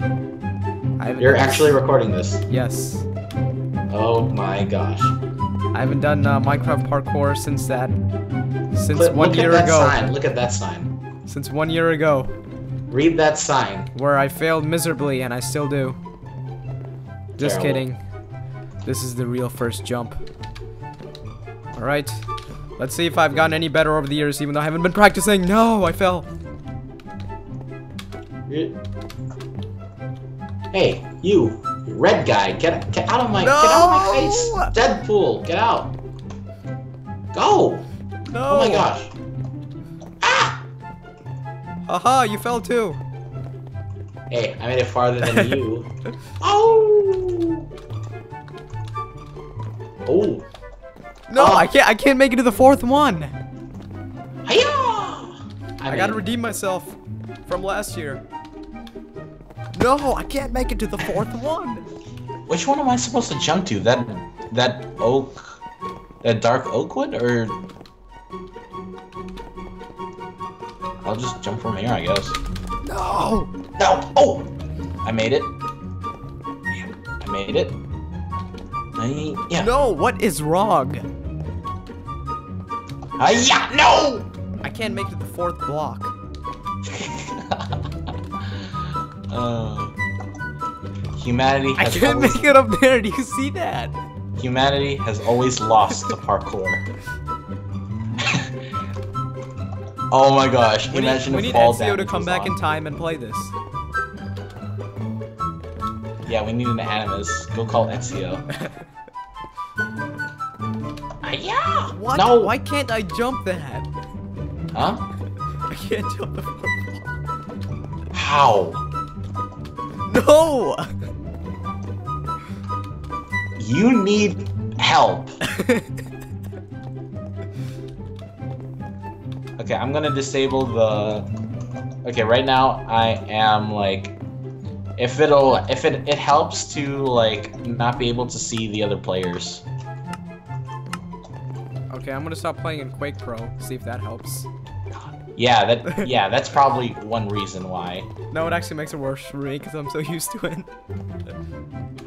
You're done actually recording this. Yes. Oh my gosh. I haven't done uh, Minecraft parkour since that. Since one look year at that ago. sign. Look at that sign. Since one year ago, Read that sign. where I failed miserably, and I still do. Just Terrible. kidding. This is the real first jump. Alright. Let's see if I've gotten any better over the years, even though I haven't been practicing. No, I fell. Hey, you, red guy, get get out of my get out of my face. No! Deadpool, get out. Go. No. Oh my gosh. Ah! Haha, you fell too. Hey, I made it farther than you. Oh. Oh. No, Oh. I can't. I can't make it to the fourth one. Hiya! I, gotta redeem myself from last year. No, I can't make it to the fourth one. Which one am I supposed to jump to? That that oak, that dark oak wood, or I'll just jump from here, I guess. No. No! Oh! I made it. I made it. I, yeah. No, what is wrong? Ah, yeah! No! I can't make it to the fourth block. Uh, humanity I can't always, make it up there. Do you see that? humanity has always lost the parkour. oh my gosh! We need, Imagine we if need fall Ezio to come back on. in time and play this. Yeah, we need an animus. Go call Ezio. Ah, yeah! What? No! Why can't I jump that? Huh? I can't jump the. How? No! You need help. Okay, I'm gonna disable the. Okay, right now I am like, if it'll, if it it helps to like not be able to see the other players. okay, I'm gonna stop playing in Quake Pro. See if that helps. Yeah, that yeah, that's probably one reason why. No, it actually makes it worse for me because I'm so used to it.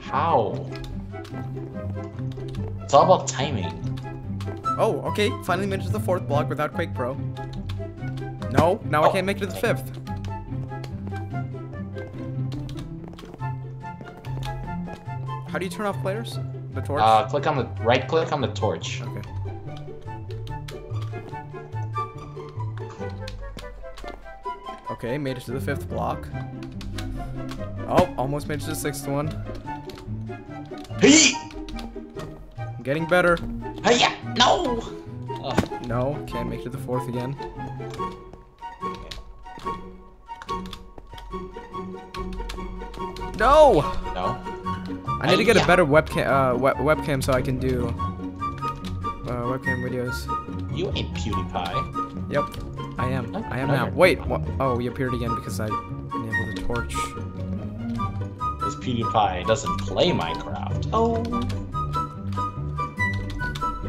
How? It's all about timing. Oh, okay. Finally made it to the fourth block without Quake Pro. No, now I Oh. can't make it to the fifth. How do you turn off players? The torch? Uh, click on the right click on the torch. okay. Okay, made it to the fifth block. Oh, almost made it to the sixth one. Hey! Getting better. Hey! Yeah, no! Ugh. No, can't make it to the fourth again. No! No. I need to get a better webcam, uh, web webcam so I can do uh, webcam videos. You ain't PewDiePie. Yep, I am. I am Okay. now. Wait, what? Oh, you appeared again because I enabled the torch. Because PewDiePie doesn't play Minecraft. Oh.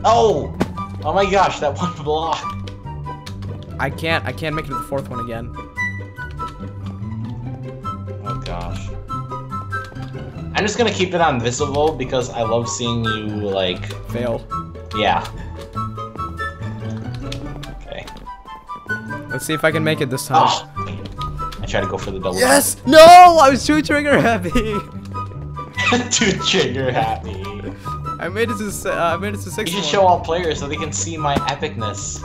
Oh! Oh my gosh, that one block. I can't. I can't make it to the fourth one again. Oh gosh. I'm just gonna keep it on visible because I love seeing you, like, Fail. yeah. Let's see if I can make it this time. Oh! I try to go for the double. Yes! No! I was too trigger happy. Too trigger happy. I made it to. Uh, I made it to six. You should show all players so they can see my epicness.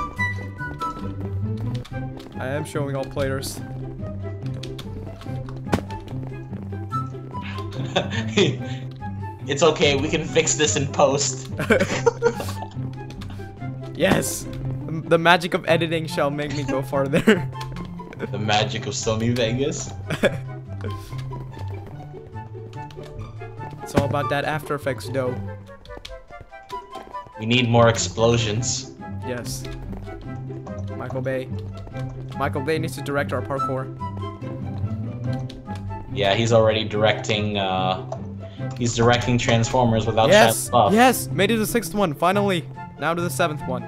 I am showing all players. it's okay, we can fix this in post. Yes. The magic of editing shall make me go farther. The magic of Sony Vegas. it's all about that After Effects dough. We need more explosions. Yes. Michael Bay. Michael Bay needs to direct our parkour. Yeah, he's already directing, uh... He's directing Transformers without yes! Yes! Made it to the sixth one, finally! Now to the seventh one.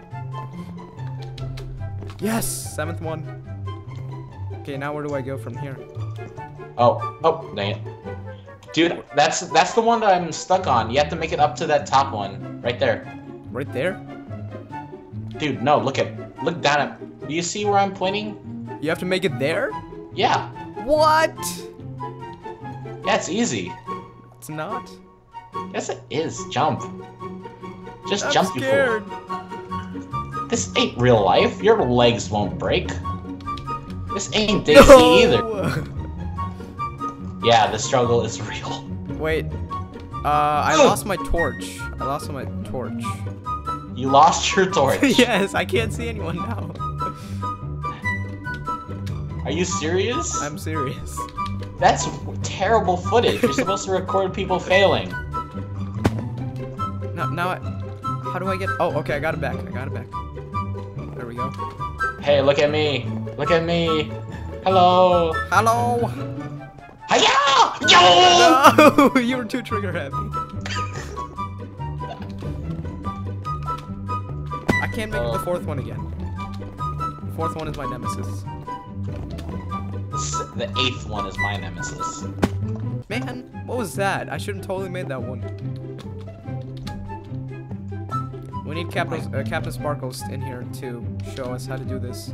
Yes! Seventh one. Okay, now where do I go from here? Oh, oh, dang it. Dude, that's that's the one that I'm stuck on. You have to make it up to that top one. Right there. Right there? Dude, no, look at look down at do you see where I'm pointing? You have to make it there? Yeah. What? Yeah, it's easy. It's not. Yes it is. Jump. Just I'm jump you scared. fool. This ain't real life. Your legs won't break. This ain't Daisy either. Yeah, the struggle is real. Wait. Uh, I lost my torch. I lost my torch. You lost your torch. yes, I can't see anyone now. Are you serious? I'm serious. That's terrible footage. You're supposed to record people failing. Now, now, I, how do I get? Oh, okay, I got it back. I got it back. We go. Hey, look at me. Look at me. Hello. Hello. Hiya! Yo! No, you were too trigger happy. I can't make the fourth one again. The Fourth one is my nemesis. The eighth one is my nemesis. Man, what was that? I shouldn't totally made that one. We need Captain, uh, CaptainSparklez in here to show us how to do this,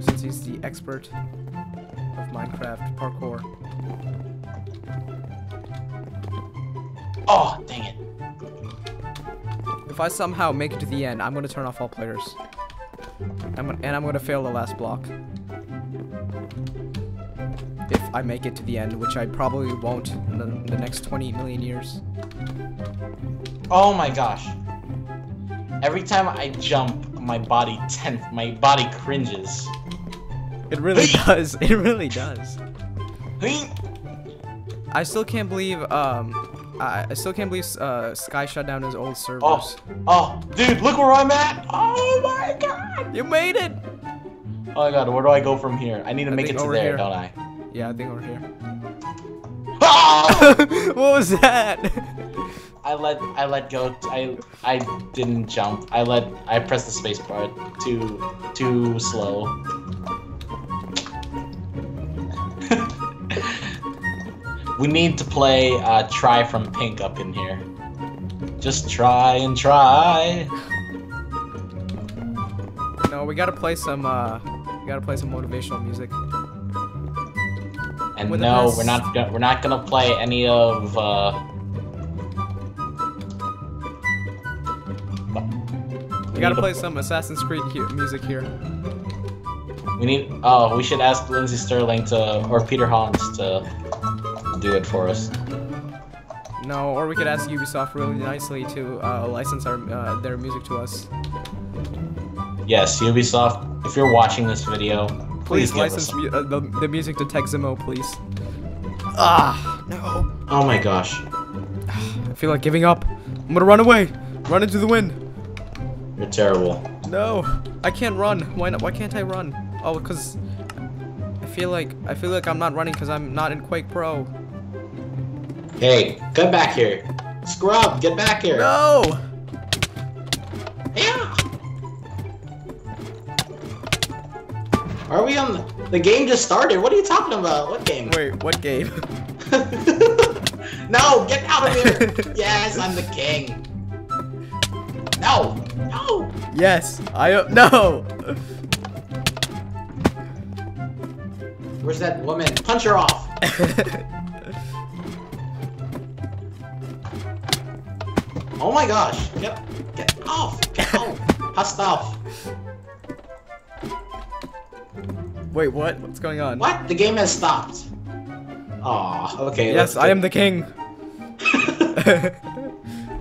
since he's the expert of Minecraft parkour. Oh, dang it. If I somehow make it to the end, I'm gonna turn off all players. I'm gonna, and I'm gonna fail the last block. If I make it to the end, which I probably won't in the, in the next 20 million years. Oh my gosh. Every time I jump, my body tenth, my body cringes. It really does. It really does. I still can't believe, um, I, I still can't believe, uh, Sky shut down his old Oh, servers. oh, dude, look where I'm at! Oh my god! You made it! Oh my god, where do I go from here? I need to I make it to there, here. don't I? Yeah, I think we're here. Ah! what was that? I let I let go. I I didn't jump. I let I pressed the space bar too too slow. we need to play uh, "Try from Pink" up in here. Just try and try. no, we gotta play some, uh, we gotta play some motivational music. And With no, we're not we're not gonna play any of. Uh, We gotta play some Assassin's Creed here, music here. We need. Oh, we should ask Lindsey Stirling to or Peter Hollins to do it for us. No, or we could ask Ubisoft really nicely to uh, license our uh, their music to us. Yes, Ubisoft. If you're watching this video, please, Please, give us license some- mu- uh, the, the music to Techzimo, please. Ah, no. Oh my gosh, I feel like giving up. I'm gonna run away. Run into the wind. You're terrible. No, I can't run. Why not? Why can't I run? Oh, because I feel like I feel like I'm not running because I'm not in Quake Pro. Hey, get back here. Scrub, get back here. No. Yeah. Are we on the, the game just started? What are you talking about? What game? Wait, what game? no, get out of here. yes, I'm the king. No, no. yes, I uh, no. Where's that woman? Punch her off. Oh my gosh! Get get off! Get off! Stuff! Wait, what? What's going on? What? The game has stopped. Aw, okay. Yes, I am the king.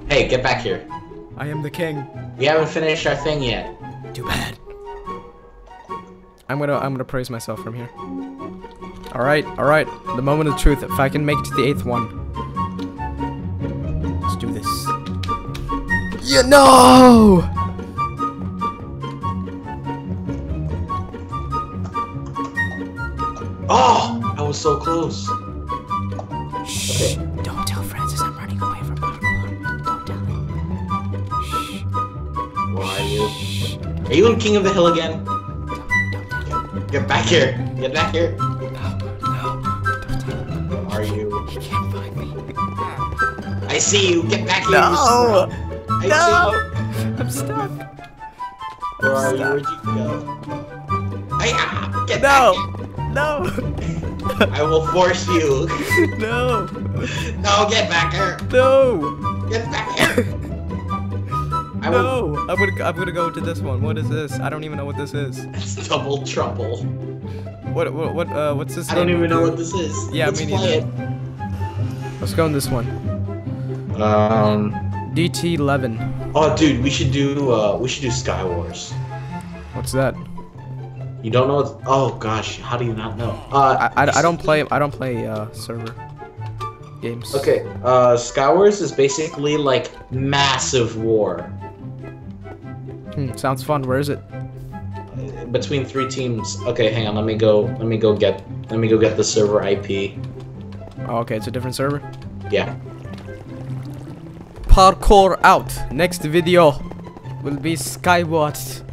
Hey, get back here. I am the king. We haven't finished our thing yet. Too bad. I'm gonna I'm gonna praise myself from here. Alright, alright. The moment of truth. If I can make it to the eighth one. Let's do this. Yeah no! Oh, I was so close. Are you? In King of the Hill again? Don't tell him. Get back here. Get back here. No, Where are you? he can't find me. I see you. Get back here. No. I no, I'm stuck. Where are you? Where'd you go? I, ah, get No, back no. I will force you. no, no, get back here. no, Get back here. I will. no. I'm gonna, I'm gonna go to this one. What is this? I don't even know what this is. It's double trouble. What, what, what, uh, what's this? I don't even know what this is. Yeah, Let's me play neither. Let's go in this one. Um. DT11. Oh, dude, we should do. Uh, we should do Sky Wars. What's that? You don't know? What, oh gosh, how do you not know? Uh, I, I, I don't play, I don't play, uh, server games. Okay, uh, Sky Wars is basically like massive war Hmm, sounds fun. Where is it? between three teams. Okay, hang on. Let me go. Let me go get. Let me go get the server IP. Oh, okay, it's a different server. Yeah. Parkour out. Next video will be Skywatch